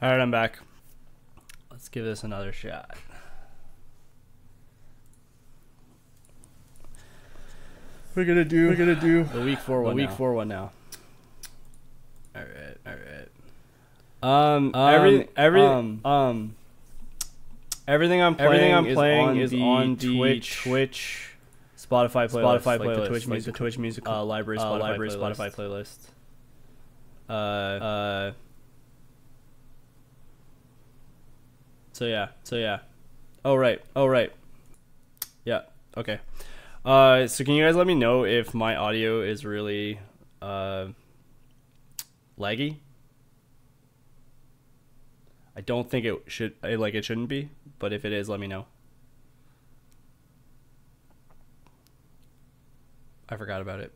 All right, I'm back. Let's give this another shot. We're gonna do. We're gonna do the week four one. The week now. four one now. All right, all right. Um, Um, every every um, um, Everything I'm playing, everything I'm is playing on is the on the Twitch, Twitch, Spotify playlist, Spotify like playlist, the Twitch like music, the Twitch music, uh, library, uh, Spotify library, playlist. Spotify playlist. Uh, uh. So yeah, so yeah. Oh right, oh right. Yeah. Okay. Uh, so can you guys let me know if my audio is really uh laggy? I don't think it should like it shouldn't be, but if it is, let me know. I forgot about it.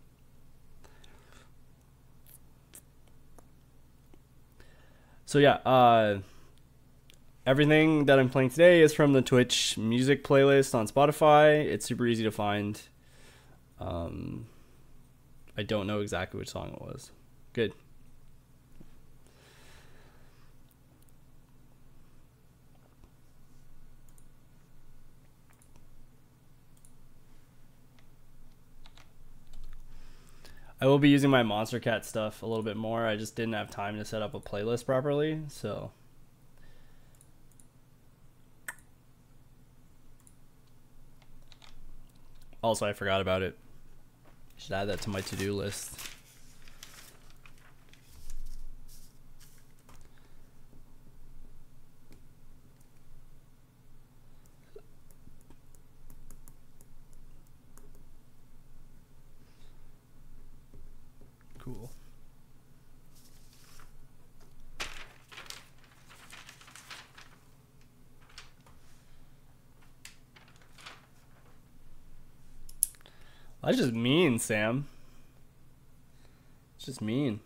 So yeah, uh everything that I'm playing today is from the Twitch music playlist on Spotify. It's super easy to find. Um I don't know exactly which song it was. Good. I will be using my Monstercat stuff a little bit more. I just didn't have time to set up a playlist properly, so Also, I forgot about it. Should add that to my to-do list. Cool. That's just mean, Sam. It's just mean.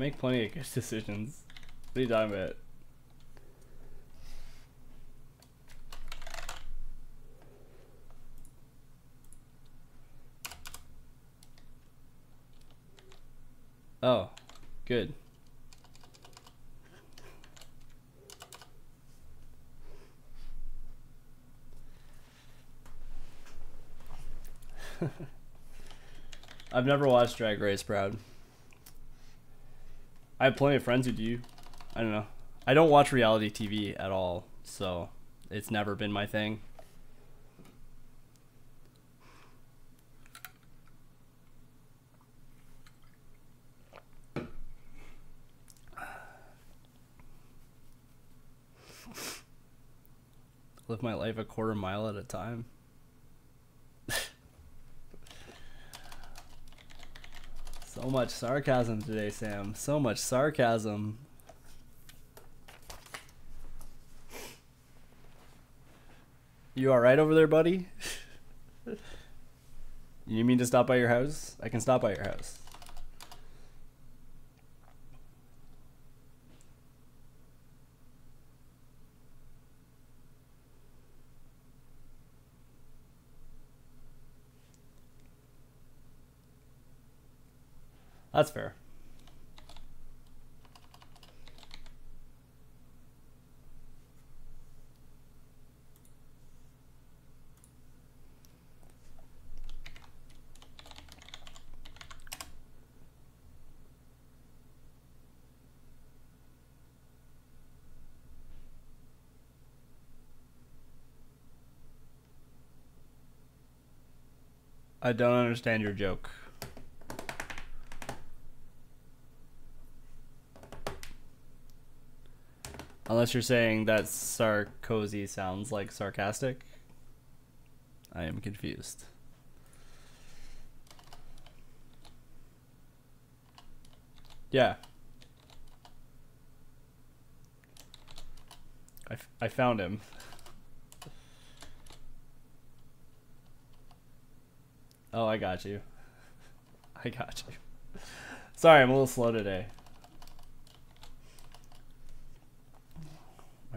Make plenty of good decisions. What are you talking about? Oh, good. I've never watched Drag Race Proud. I have plenty of friends who do. I don't know. I don't watch reality TV at all, so it's never been my thing. Live my life a quarter mile at a time. So much sarcasm today, Sam. So much sarcasm. You alright over there, buddy? you need me to stop by your house? I can stop by your house. That's fair. I don't understand your joke. Unless you're saying that Sarkozy sounds like sarcastic. I am confused. Yeah. I I found him. Oh, I got you. I got you. Sorry, I'm a little slow today.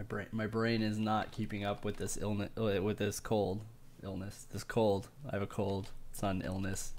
Brain, my brain is not keeping up with this illness, uh, with this cold illness. This cold. I have a cold. It's not an illness.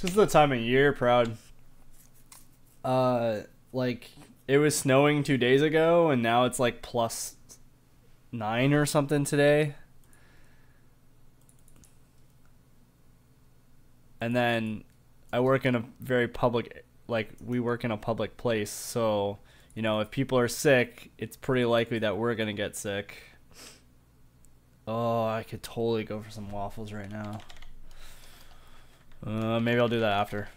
This is the time of year, proud. Uh, like it was snowing two days ago, and now it's like plus nine or something today. And then I work in a very public, like we work in a public place, so you know if people are sick, it's pretty likely that we're gonna get sick. Oh, I could totally go for some waffles right now. Uh, maybe I'll do that after.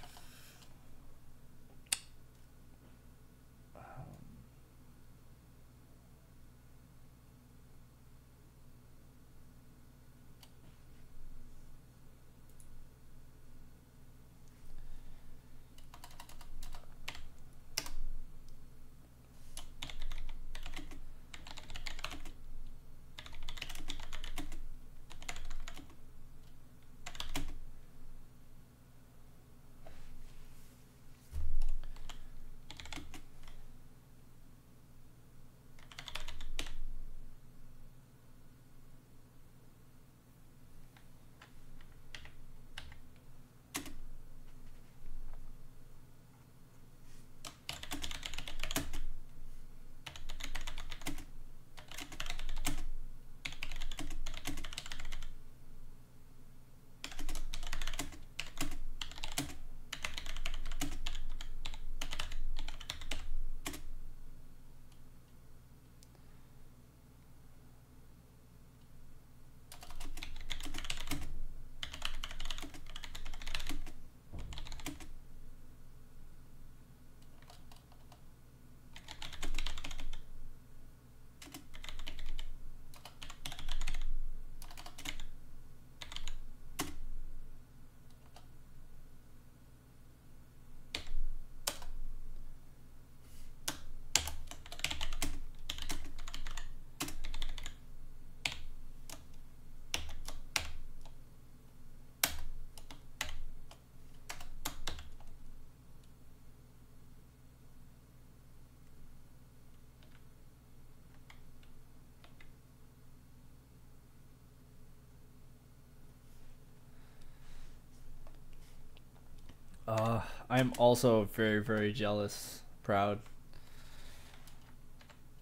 I'm also very, very jealous, proud.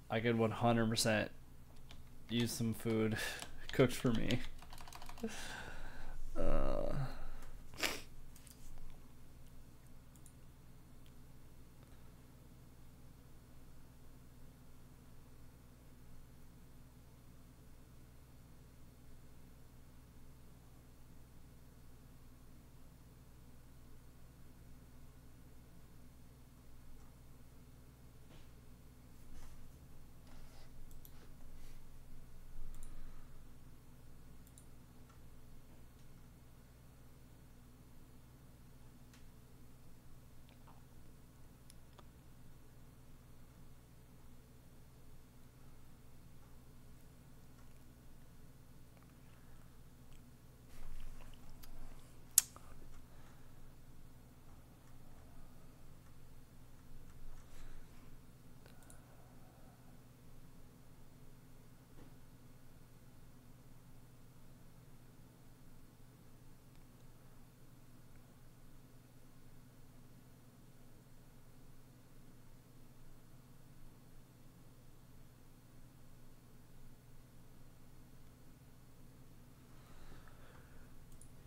I could 100% use some food cooked for me.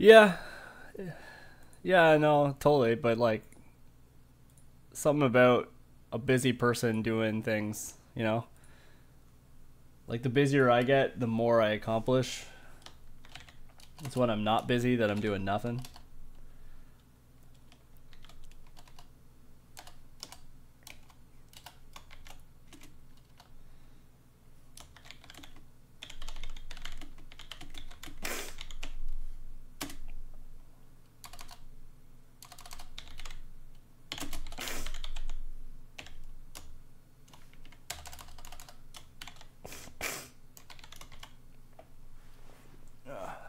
Yeah. Yeah, no, totally. But like, something about a busy person doing things, you know? Like, the busier I get, the more I accomplish. It's when I'm not busy that I'm doing nothing.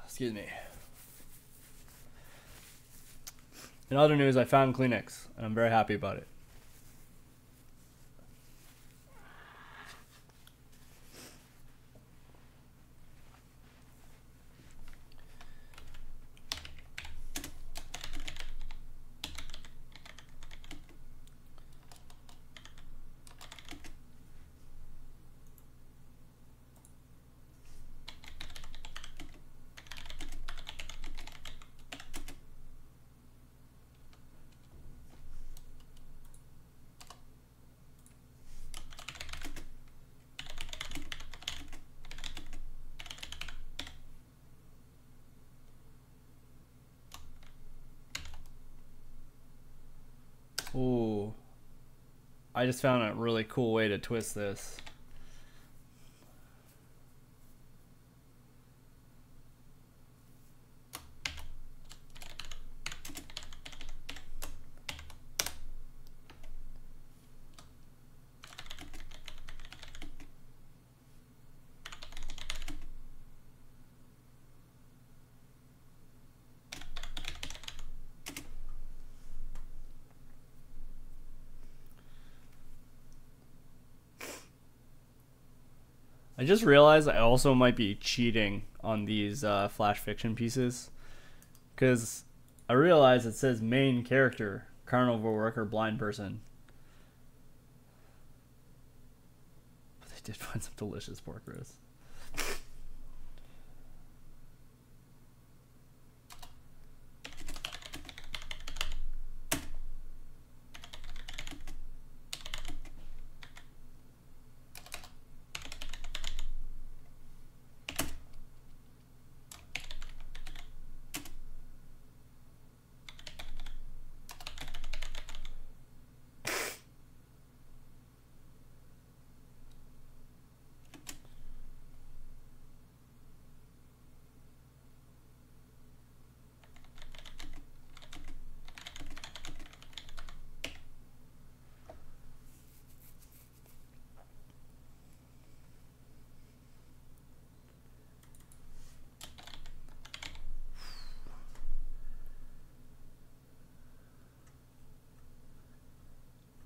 Excuse me. In other news, I found Kleenex, and I'm very happy about it. I just found a really cool way to twist this. I just realized I also might be cheating on these uh, flash fiction pieces because I realize it says main character, carnivore worker, blind person. But they did find some delicious pork roast.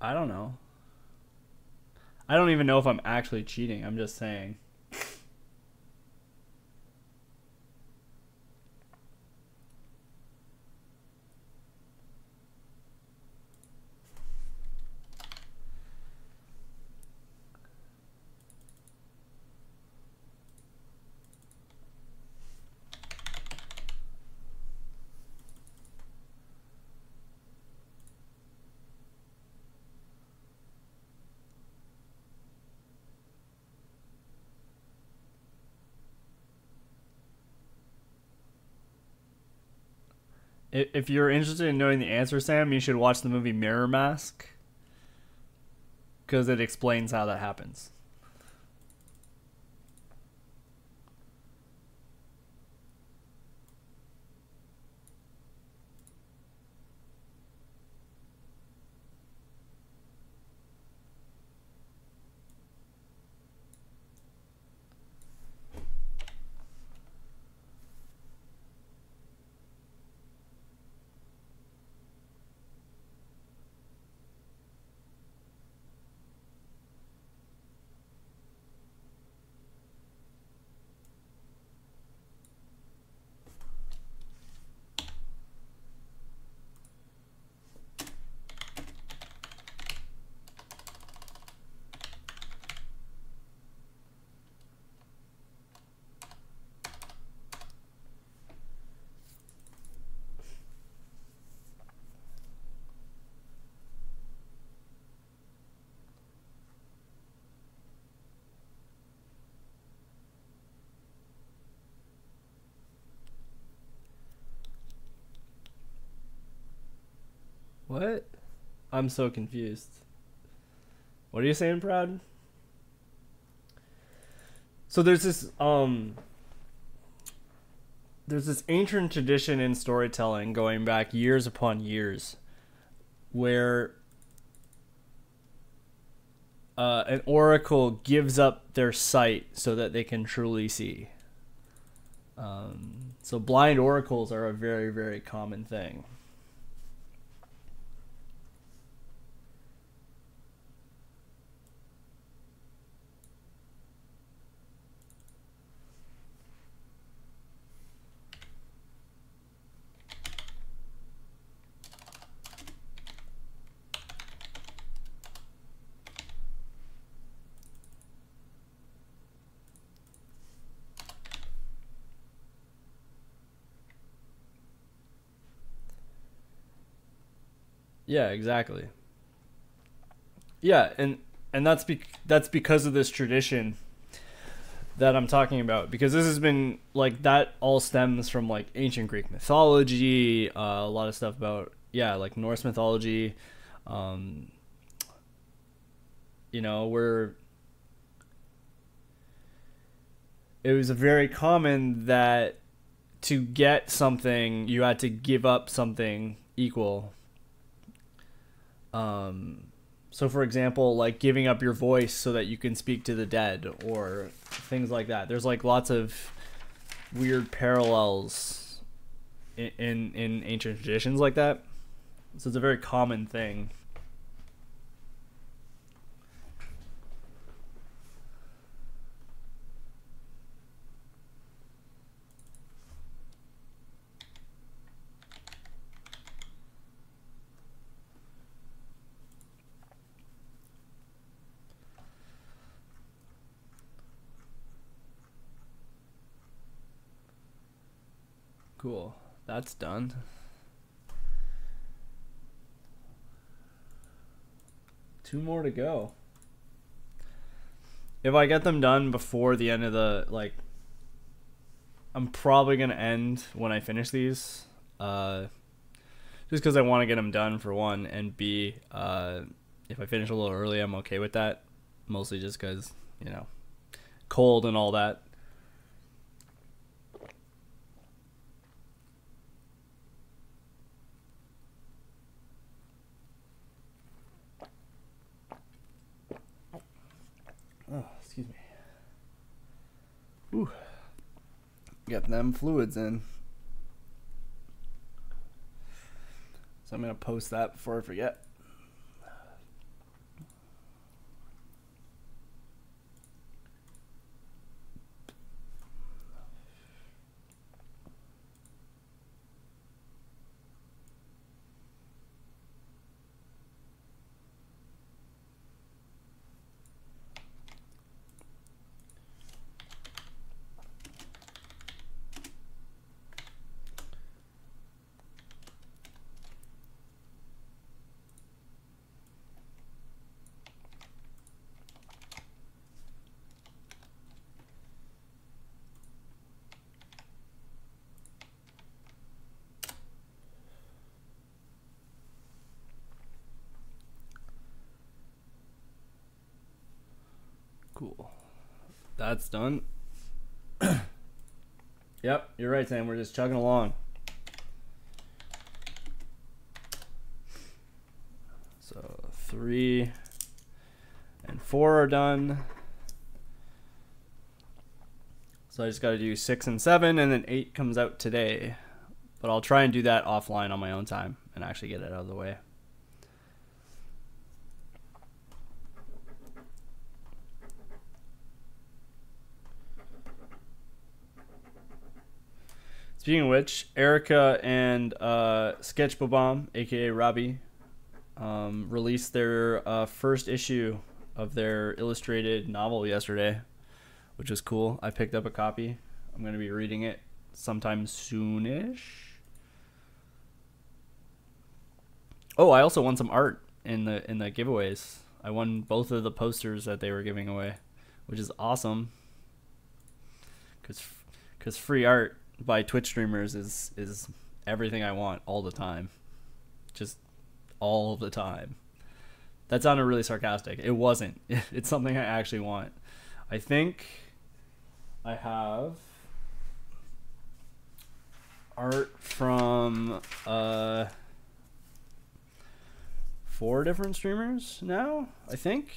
I don't know. I don't even know if I'm actually cheating. I'm just saying. If you're interested in knowing the answer, Sam, you should watch the movie MirrorMask because it explains how that happens. What? I'm so confused. What are you saying, Brad? So there's this um there's this ancient tradition in storytelling going back years upon years where uh, an oracle gives up their sight so that they can truly see. Um, so blind oracles are a very, very common thing. Yeah, exactly. Yeah, and and that's be- that's because of this tradition that I'm talking about because this has been like that all stems from like ancient Greek mythology, uh, a lot of stuff about yeah, like Norse mythology. Um, you know, where it was very common that to get something you had to give up something equal um, so, for example, like giving up your voice so that you can speak to the dead, or things like that. There's like lots of weird parallels in in, in ancient traditions like that. So it's a very common thing. Cool. That's done. Two more to go. If I get them done before the end of the like I'm probably going to end when I finish these. Uh just cuz I want to get them done for one and B uh if I finish a little early, I'm okay with that. Mostly just cuz, you know, cold and all that. Oh, excuse me. Get them fluids in. So I'm going to post that before I forget. That's done. yep, you're right, Sam. We're just chugging along. So three and four are done. So I just got to do six and seven, and then eight comes out today. But I'll try and do that offline on my own time and actually get it out of the way. Speaking of which, Erica and uh, Sketchbomb, aka Robbie, um, released their uh, first issue of their illustrated novel yesterday, which is cool. I picked up a copy. I'm going to be reading it sometime soonish. Oh, I also won some art in the in the giveaways. I won both of the posters that they were giving away, which is awesome. Cuz cuz free art by Twitch streamers is is everything I want all the time. Just all the time. That sounded really sarcastic. It wasn't. It's something I actually want. I think I have art from uh four different streamers now, I think.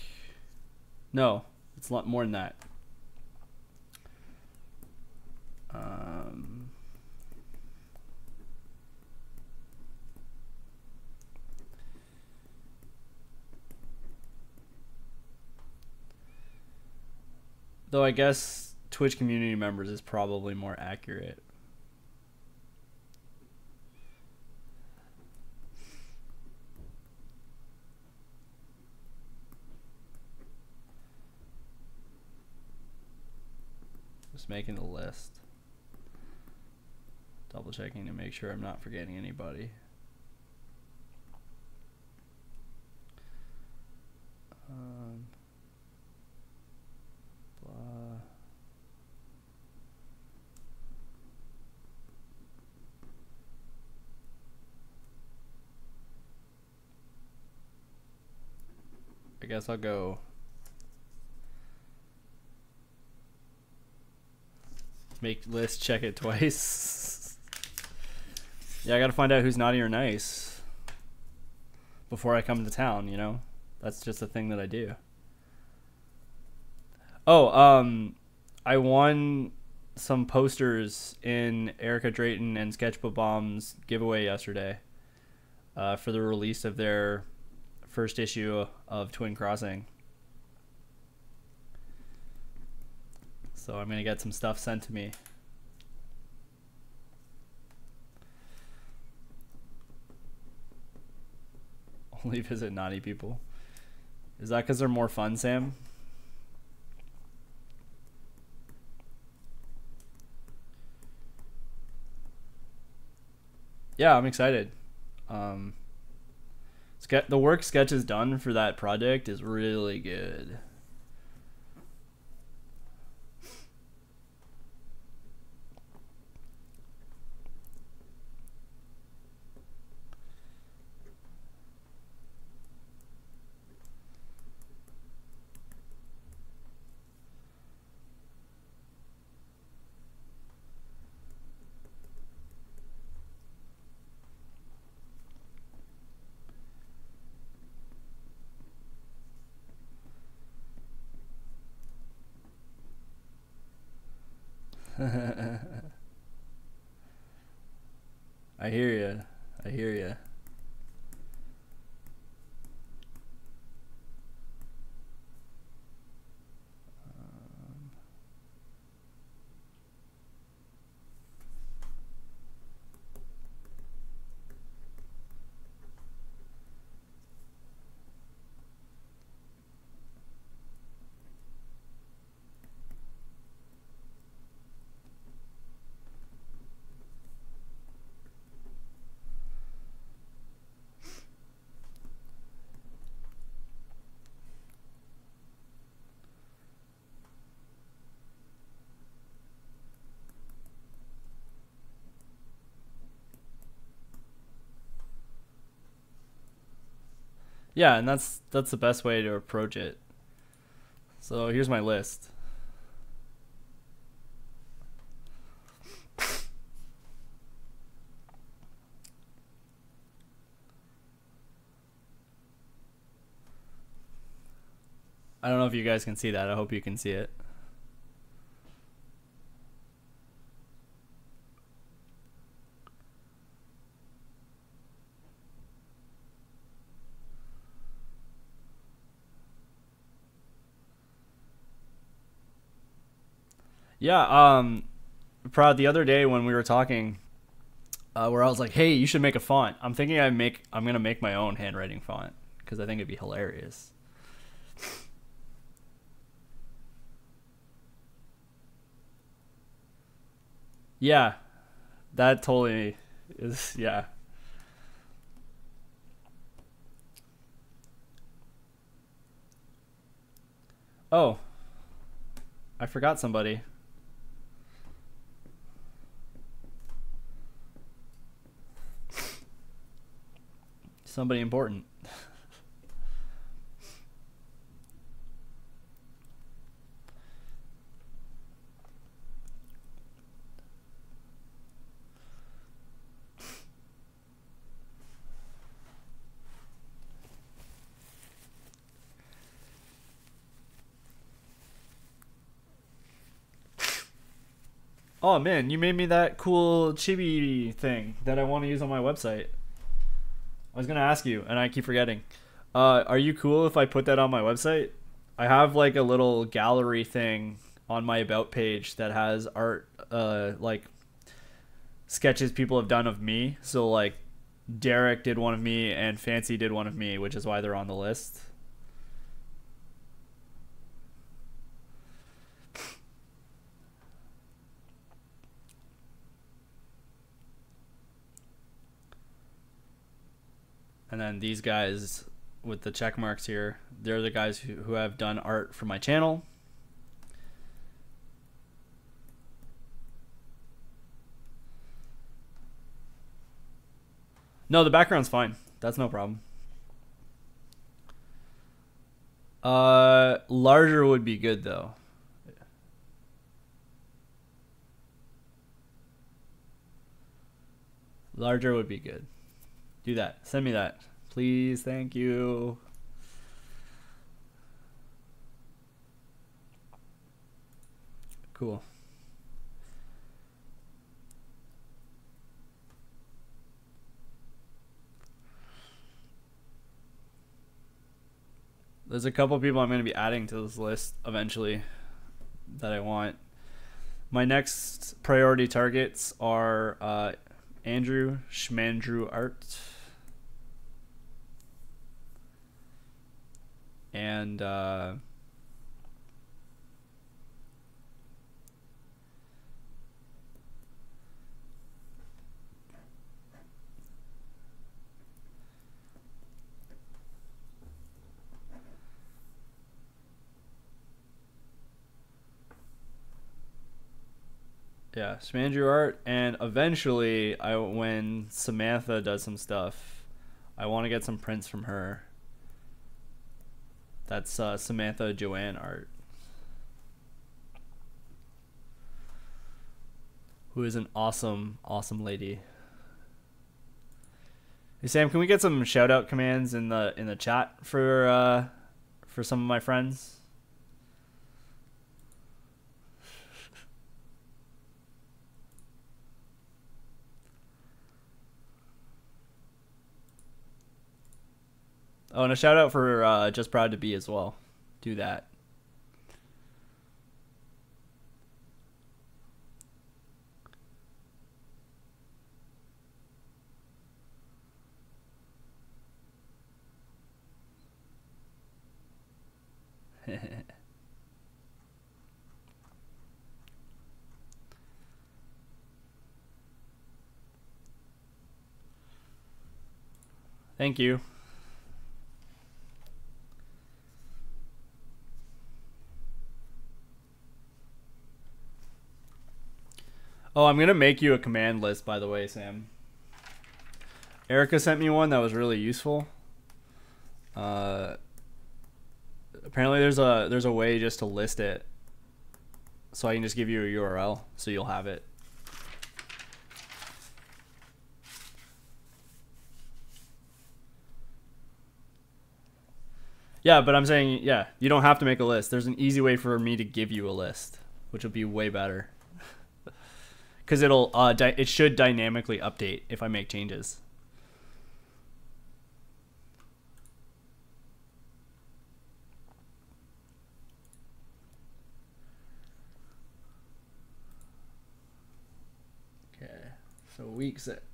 No, it's a lot more than that. Um, though I guess Twitch community members is probably more accurate. Just making the list. Double checking to make sure I'm not forgetting anybody. Um, I guess I'll go make list check it twice. yeah, I gotta find out who's naughty or nice before I come to town, you know? That's just a thing that I do. Oh, um I won some posters in Erica Drayton and Sketchbook Bomb's giveaway yesterday uh, for the release of their first issue of Twin Crossing. So I'm gonna get some stuff sent to me. Only visit naughty people. Is that because they're more fun, Sam? Yeah, I'm excited. Um, the work sketch is done for that project is really good. Yeah, and that's that's the best way to approach it. So here's my list. I don't know if you guys can see that. I hope you can see it. Yeah, um Prod the other day when we were talking uh, where I was like, "Hey, you should make a font." I'm thinking I make I'm going to make my own handwriting font cuz I think it'd be hilarious. Yeah. That totally is yeah. Oh. I forgot somebody. Somebody important. Oh man, you made me that cool chibi thing that I want to use on my website. I was gonna ask you, and I keep forgetting. Uh, are you cool if I put that on my website? I have like a little gallery thing on my about page that has art, uh, like sketches people have done of me. So like Derek did one of me, and Fancy did one of me, which is why they're on the list. And then these guys with the check marks here, they're the guys who, who have done art for my channel. No, the background's fine. That's no problem. Uh, larger would be good though. Larger would be good. Do that. Send me that. Please. Thank you. Cool. There's a couple people I'm going to be adding to this list eventually that I want. My next priority targets are uh, Andrew Schmandrew Art. And uh, Yeah, Smandrew art, and eventually, I when Samantha does some stuff, I want to get some prints from her. That's uh, Samantha Joanne art, who is an awesome, awesome lady. Hey Sam, can we get some shout out commands in the in the chat for uh, for some of my friends? Oh, and a shout out for uh, Just Proud to Be as well. Do that. Thank you. Oh, I'm gonna make you a command list, by the way, Sam. Erica sent me one that was really useful. Uh, apparently, there's a there's a way just to list it, so I can just give you a URL, so you'll have it. Yeah, but I'm saying, yeah, you don't have to make a list. There's an easy way for me to give you a list, which would be way better. Because it'll, uh, it should dynamically update if I make changes. Okay, so week six.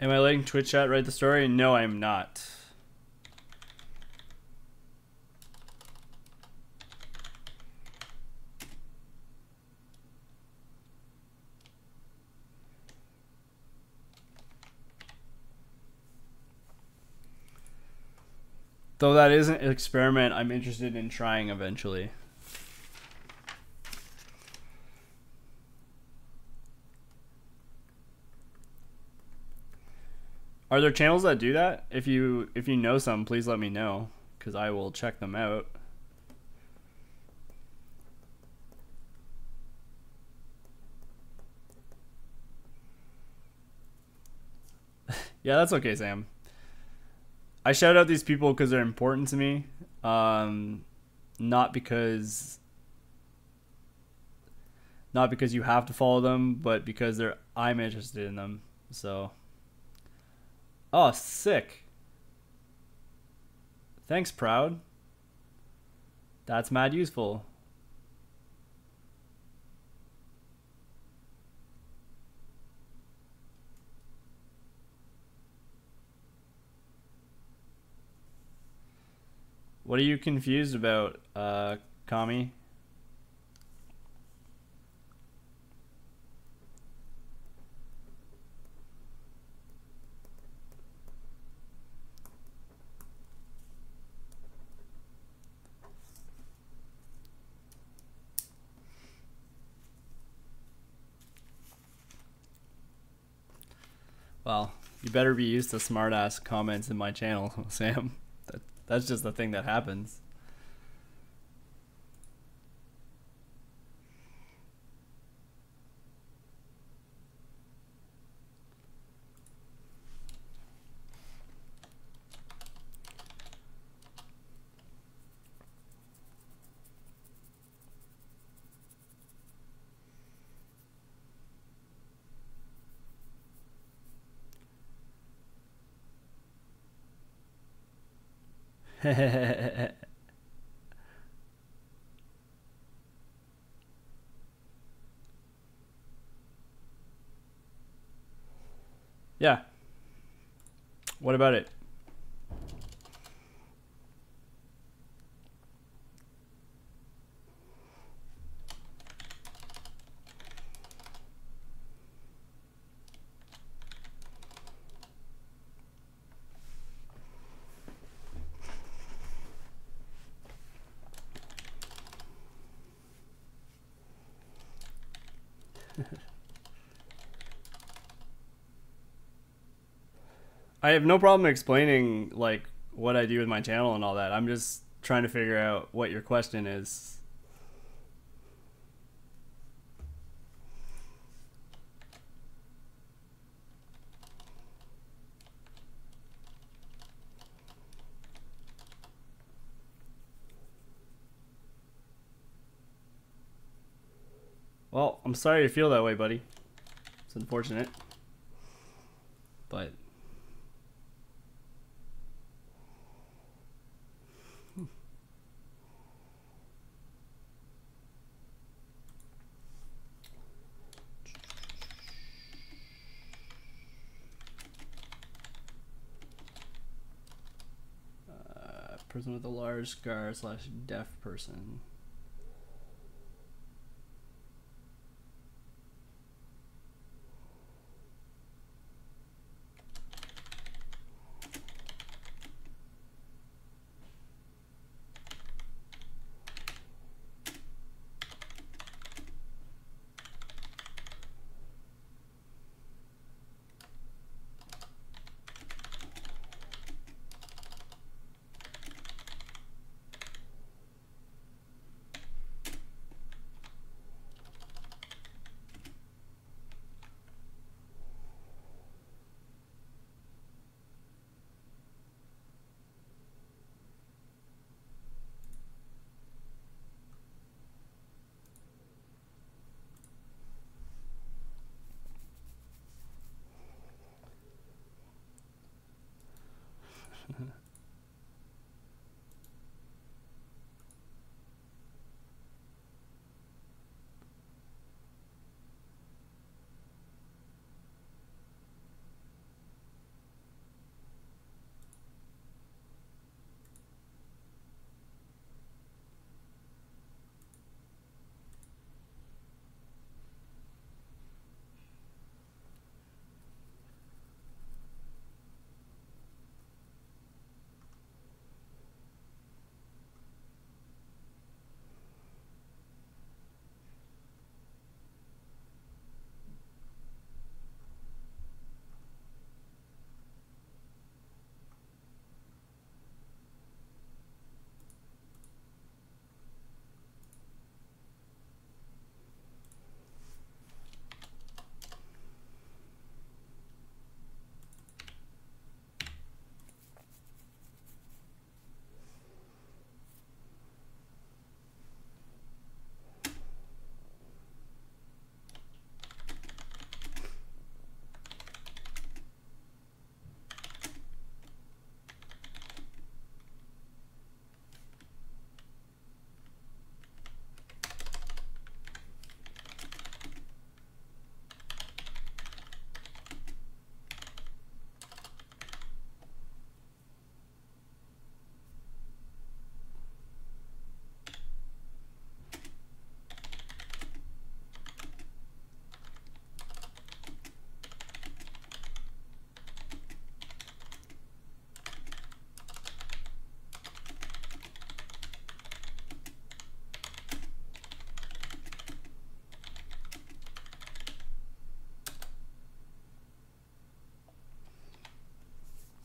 Am I letting Twitch chat write the story? No, I'm not. Though that isn't an experiment I'm interested in trying eventually. Are there channels that do that? If you if you know some, please let me know cuz I will check them out. yeah, that's okay, Sam. I shout out these people cuz they're important to me. Um not because not because you have to follow them, but because they're I'm interested in them. So Oh, sick. Thanks, Proud. That's mad useful. What are you confused about, uh, Kami? Well, you better be used to smartass comments in my channel, Sam. That, that's just the thing that happens. yeah. What about it? I have no problem explaining like what I do with my channel and all that. I'm just trying to figure out what your question is. Well, I'm sorry you feel that way, buddy. It's unfortunate. But uh, scar slash deaf person.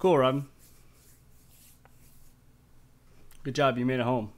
Cool, Rob. Good job. You made it home.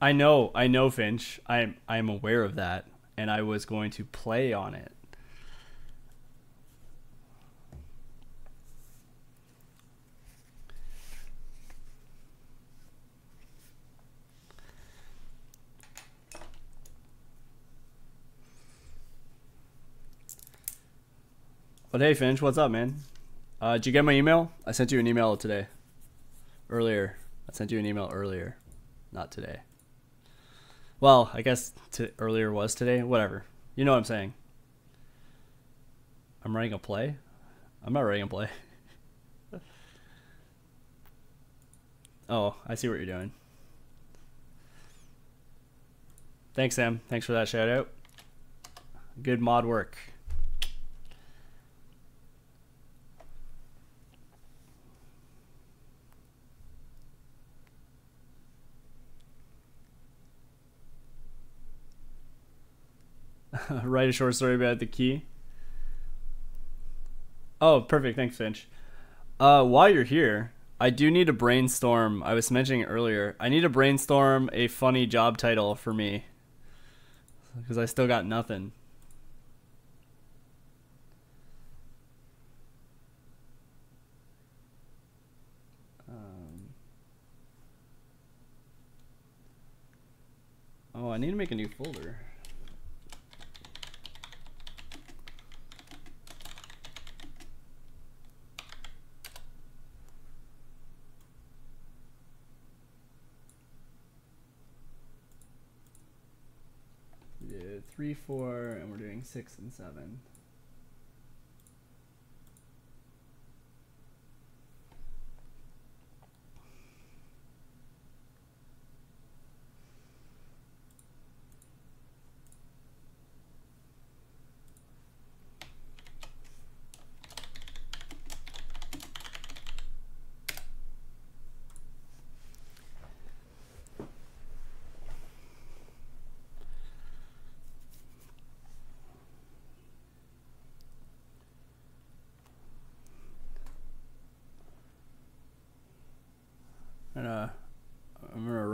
I know, I know, Finch. I'm I'm aware of that, and I was going to play on it. But hey, Finch, what's up, man? Uh, did you get my email? I sent you an email today. Earlier, I sent you an email earlier, not today. Well, I guess to, earlier was today. Whatever. You know what I'm saying. I'm writing a play. I'm not writing a play. oh, I see what you're doing. Thanks, Sam. Thanks for that shout out. Good mod work. write a short story about the key. Oh, perfect. Thanks, Finch. Uh, while you're here, I do need to brainstorm. I was mentioning earlier. I need to brainstorm a funny job title for me because I still got nothing. Um, oh, I need to make a new folder. Three, four, and we're doing six and seven.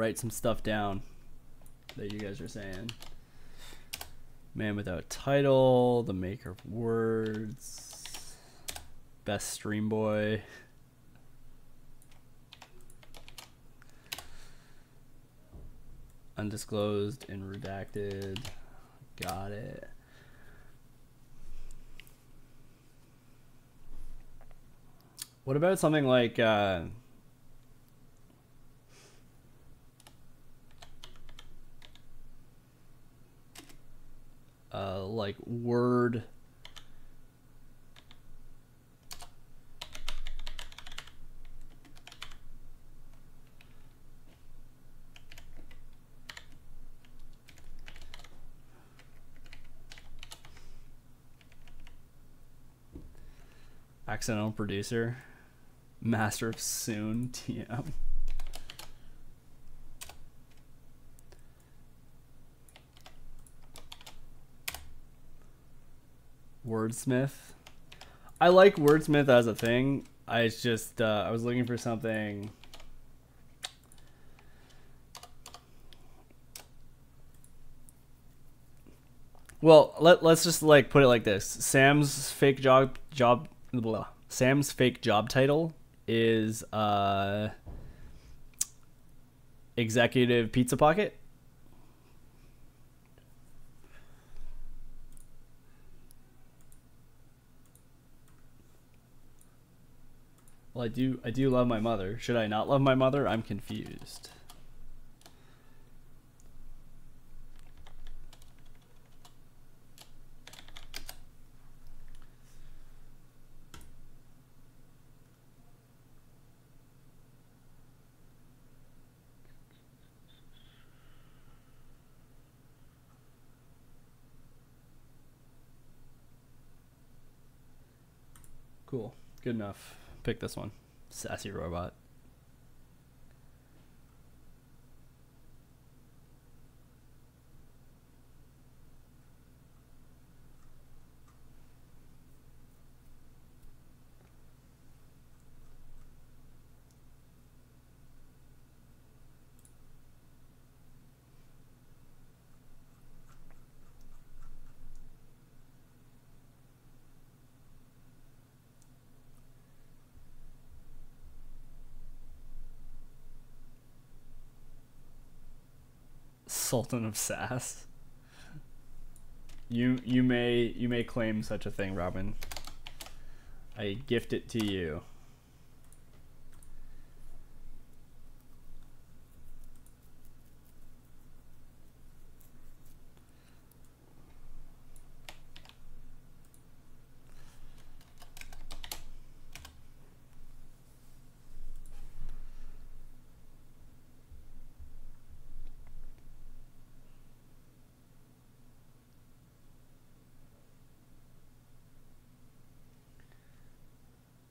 Write some stuff down that you guys are saying. Man without title, the maker of words, best stream boy. Undisclosed and redacted. Got it. What about something like uh, uh, like word. Accidental producer master of soon tm wordsmith. I like wordsmith as a thing. I just uh, i was looking for something well let, let's just like put it like this. Sam's fake job job blah, sam's fake job title is uh executive pizza pocket Well, I do. I do love my mother. Should I not love my mother? I'm confused. Cool. Good enough. Pick this one. Sassy robot. Sultan of Sass. You you may you may claim such a thing, Robin. I gift it to you.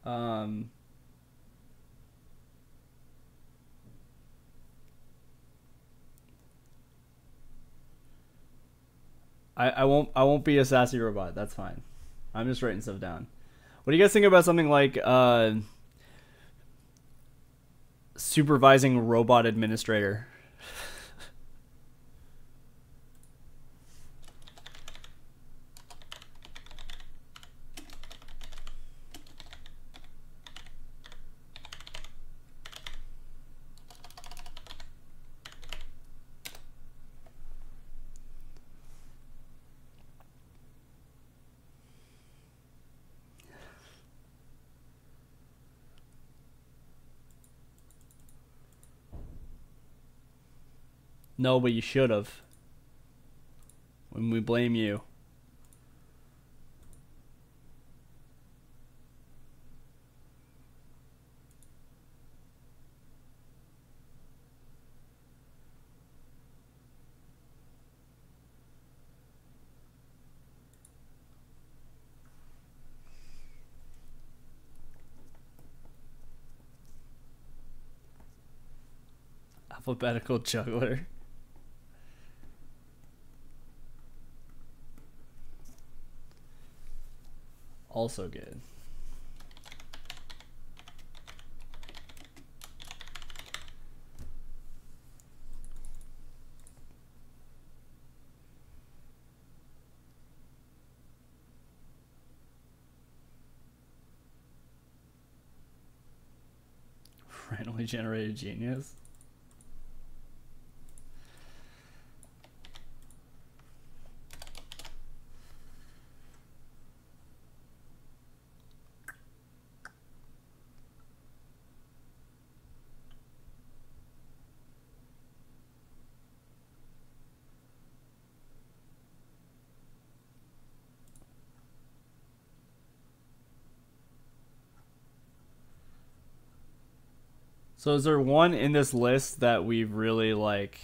Um, I, won't I won't be a sassy robot. That's fine. I'm just writing stuff down. What do you guys think about something like uh, supervising robot administrator? No, but you should have. When we blame you. Alphabetical juggler. Also good. Randomly generated genius. So is there one in this list that we really like?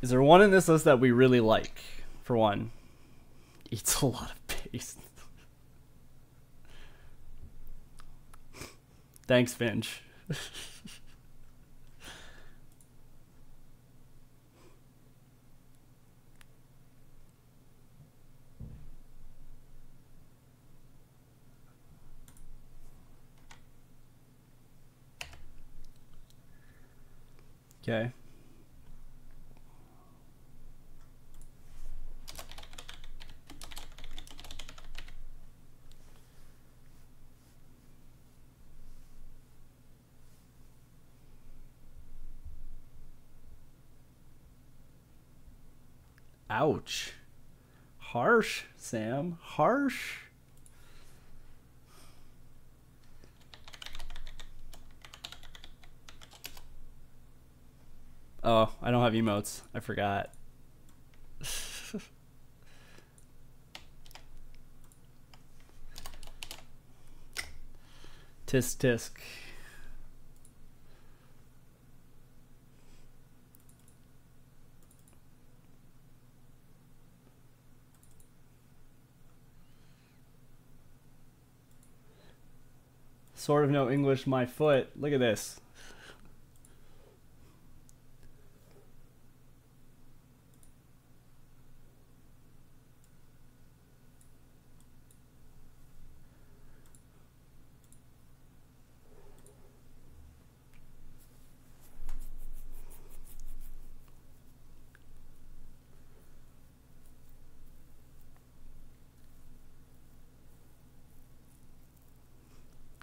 Is there one in this list that we really like? For one, eats a lot of paste. Thanks, Finch. Okay. Ouch. Harsh, Sam. Harsh. Oh, I don't have emotes. I forgot. tisk tisk. Sort of no English, my foot. Look at this.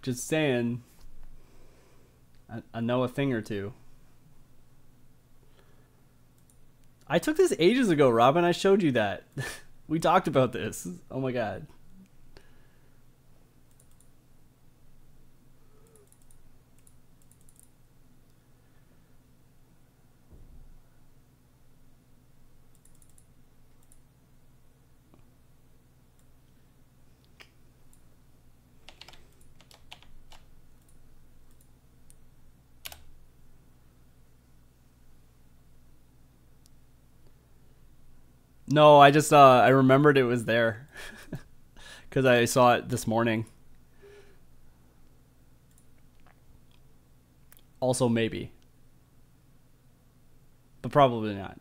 Just saying. I, I know a thing or two. I took this ages ago, Robin. I showed you that. we talked about this. Oh my god. No, I just uh I remembered it was there cuz I saw it this morning. Also maybe. But probably not.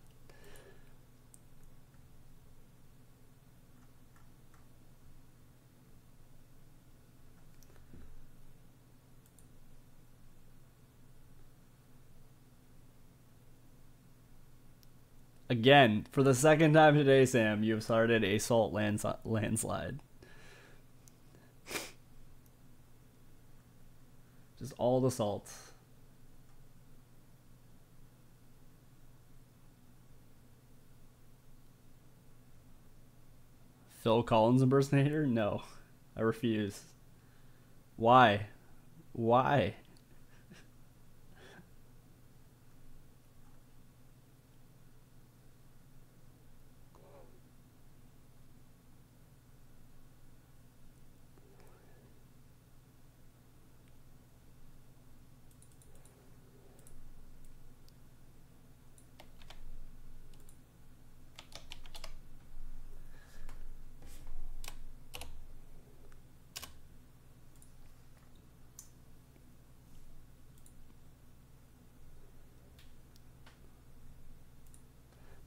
Again, for the second time today, Sam, you have started a salt lands- landslide. Just all the salt. Phil Collins impersonator? No. I refuse. Why? Why?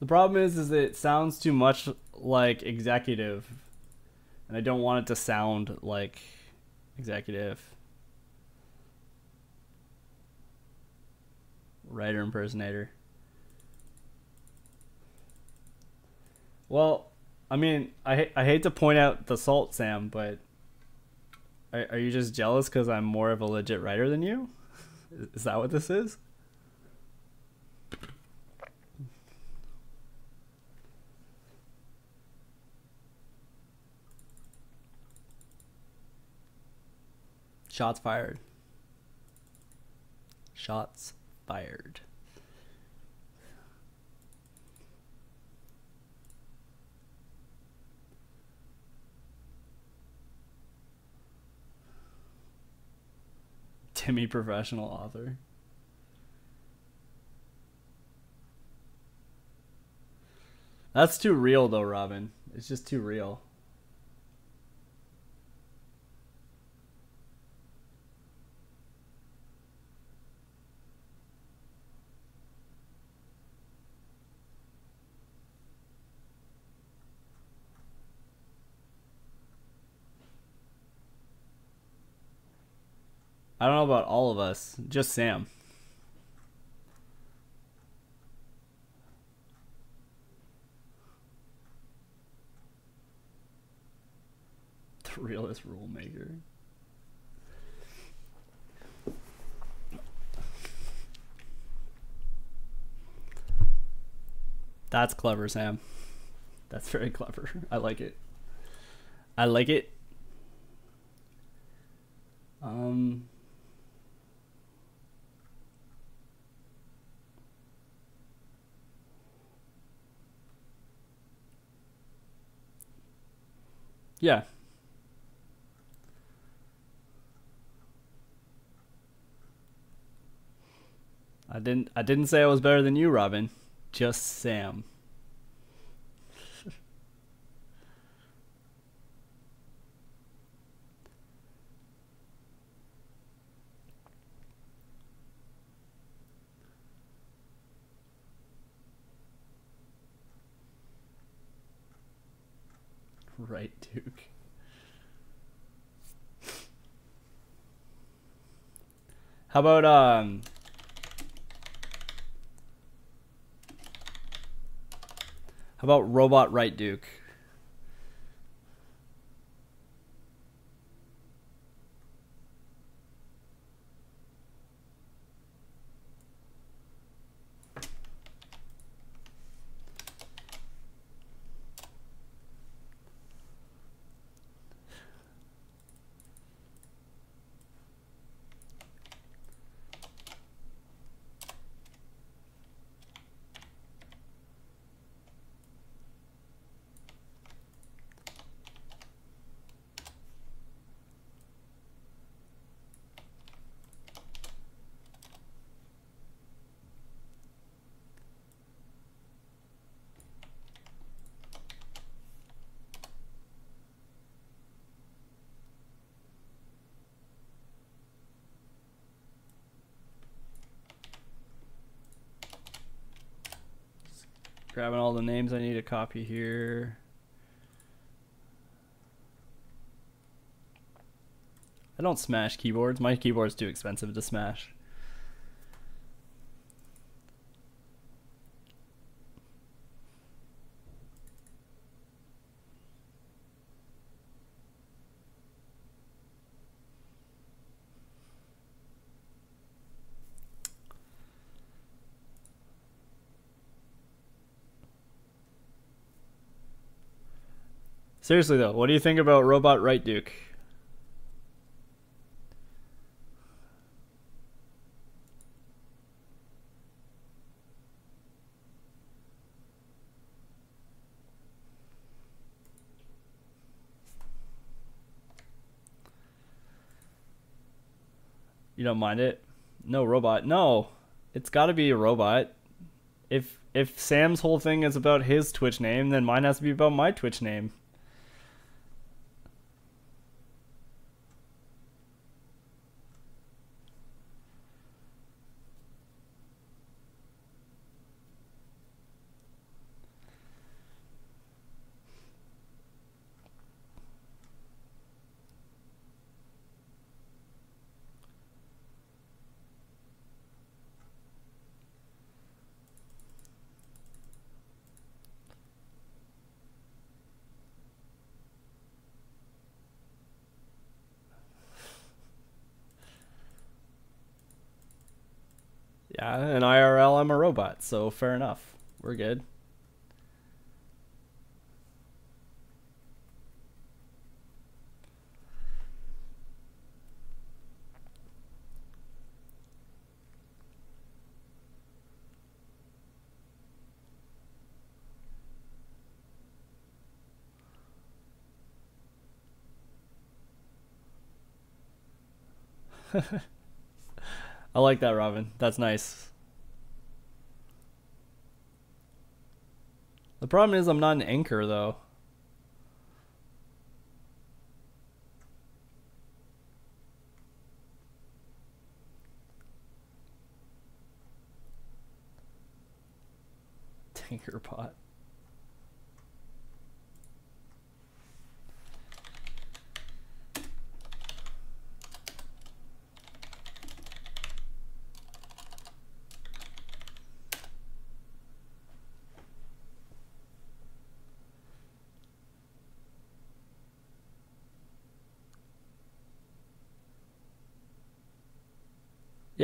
The problem is, is it sounds too much like executive, and I don't want it to sound like executive. Writer impersonator. Well, I mean, I I hate to point out the salt, Sam, but Are, are you just jealous because I'm more of a legit writer than you? Is that what this is? Shots fired. Shots fired. Timmy professional author. That's too real though, Robin. It's just too real. I don't know about all of us, just Sam. The realist rule maker. That's clever, Sam. That's very clever. I like it. I like it. Um Yeah. I didn't I didn't say I was better than you, Robin. Just Sam. right, Duke. How about um How about robot right Duke? Grabbing all the names I need to copy here. I don't smash keyboards. My keyboard's too expensive to smash. Seriously though, what do you think about Robot Right Duke? You don't mind it? No robot. No. It's got to be a robot. If if Sam's whole thing is about his Twitch name, then mine has to be about my Twitch name. Yeah, and IRL, I'm a robot, so fair enough. We're good. I like that, Robin. That's nice. The problem is I'm not an anchor though. Tanker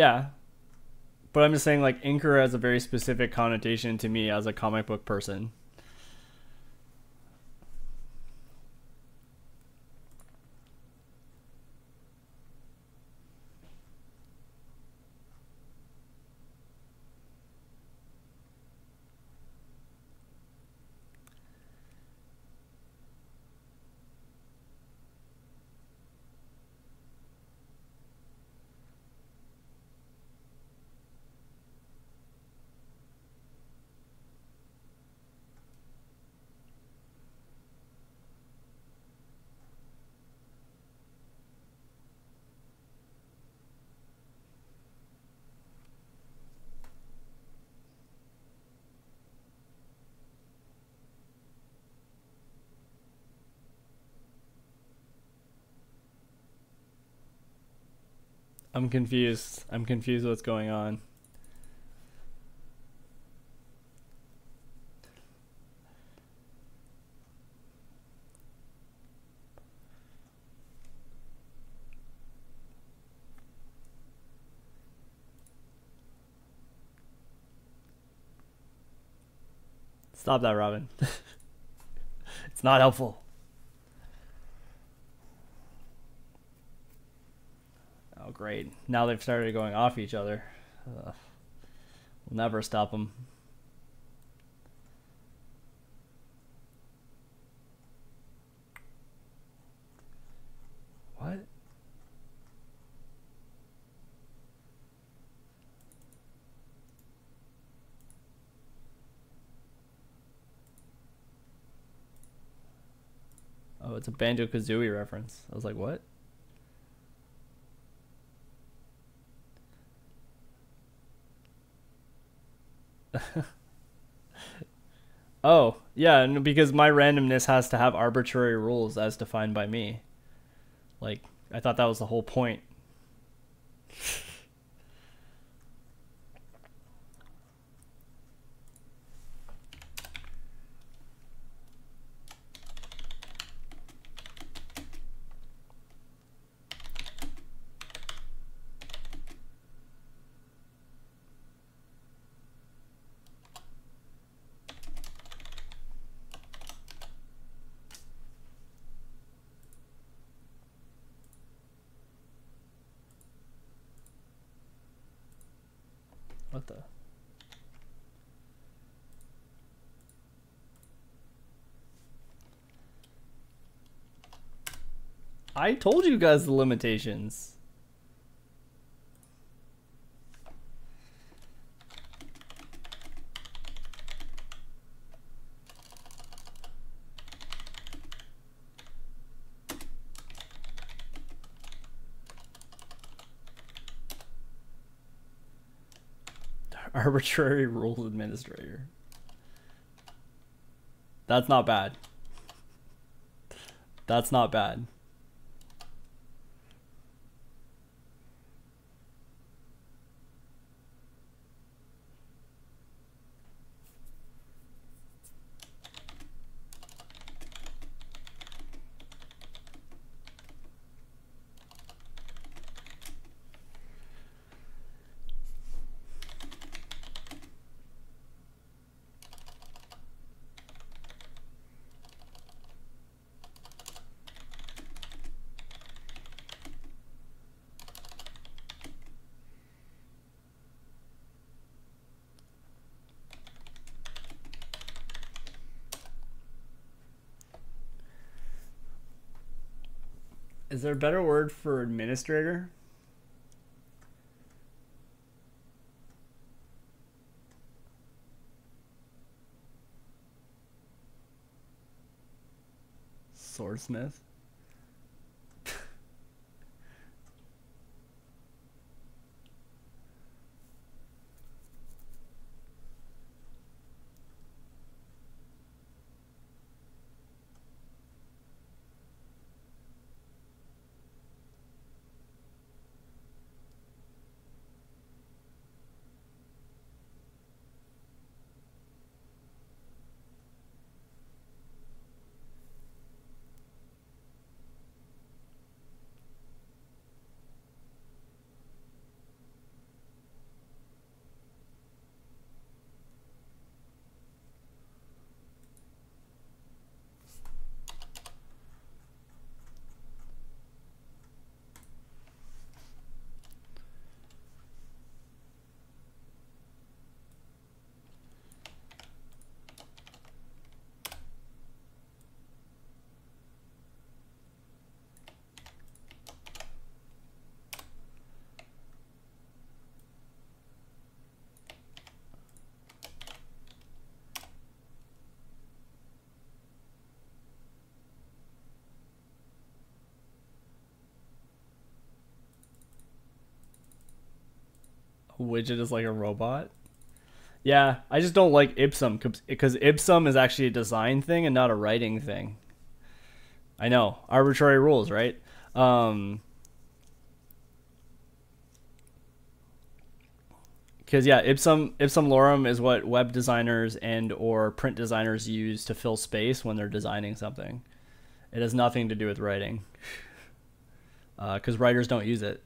Yeah. But I'm just saying, like, anchor has a very specific connotation to me as a comic book person. I'm confused. I'm confused what's going on. Stop that, Robin. it's not helpful. Oh, great. Now they've started going off each other. Ugh. We'll never stop them. What? Oh, it's a Banjo Kazooie reference. I was like, what? oh, yeah, because my randomness has to have arbitrary rules as defined by me. Like, I thought that was the whole point. What the? I told you guys the limitations. Arbitrary rules administrator. That's not bad. That's not bad. There a better word for administrator? Swordsmith. Widget is like a robot. Yeah, I just don't like Ipsum because Ipsum is actually a design thing and not a writing thing. I know arbitrary rules, right? Um, because yeah, Ipsum Ipsum Lorem is what web designers and or print designers use to fill space when they're designing something. It has nothing to do with writing, because uh, writers don't use it.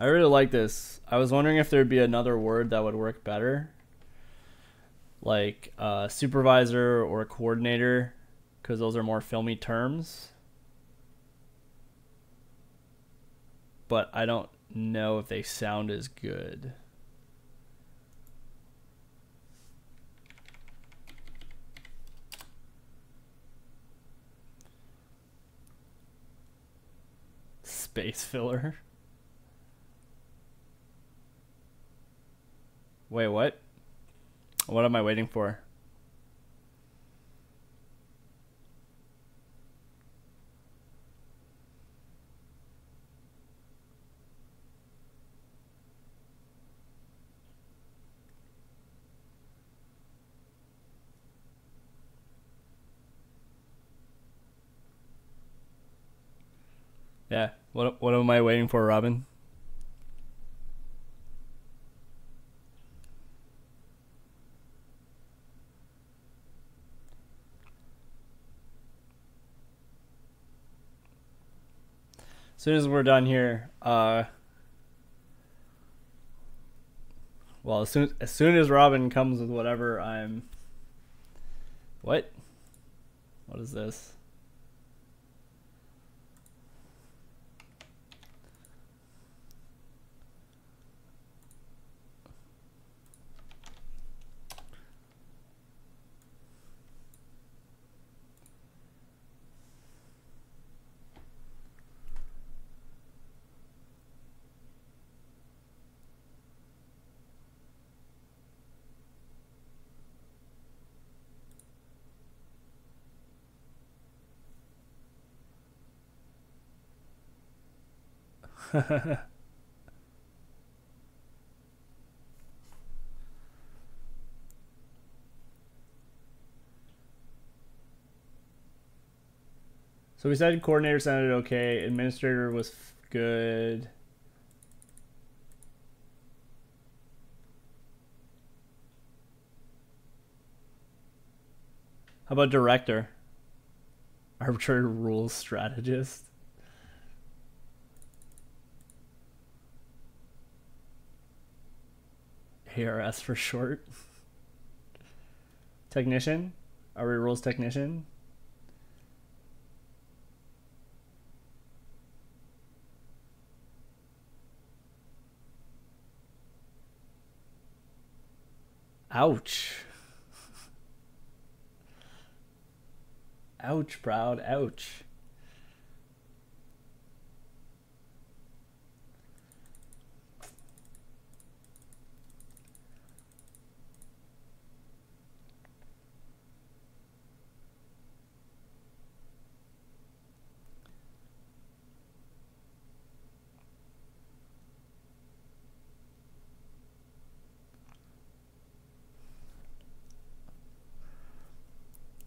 I really like this. I was wondering if there'd be another word that would work better. Like uh, supervisor or coordinator, because those are more filmy terms. But I don't know if they sound as good. Space filler. Wait, what? What am I waiting for? Yeah. What what am I waiting for, Robin? Soon as we're done here, uh, well, as soon as soon as Robin comes with whatever I'm, what, what is this? so we said coordinator sounded okay. Administrator was good. How about director? Arbitrary rules strategist. ARS for short. Technician? Are we rules technician? Ouch. Ouch, Proud. Ouch.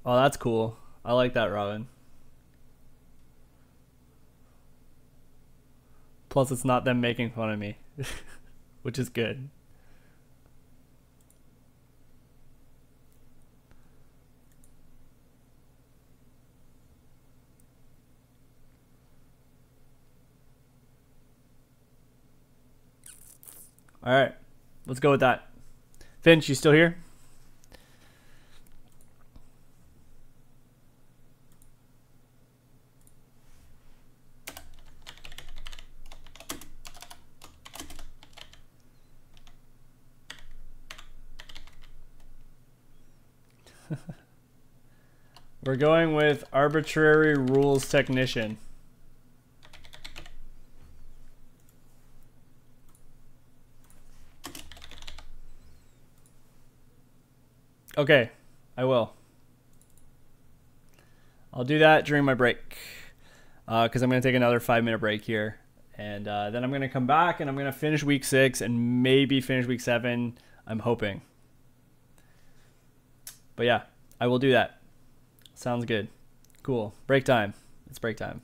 Oh, that's cool. I like that, Robin. Plus, it's not them making fun of me, which is good. All right, let's go with that. Finch, you still here? We're going with arbitrary rules technician. Okay, I will. I'll do that during my break because uh, I'm going to take another five minute break here. And uh, then I'm going to come back and I'm going to finish week six and maybe finish week seven. I'm hoping. But yeah, I will do that. Sounds good. Cool. Break time. It's break time.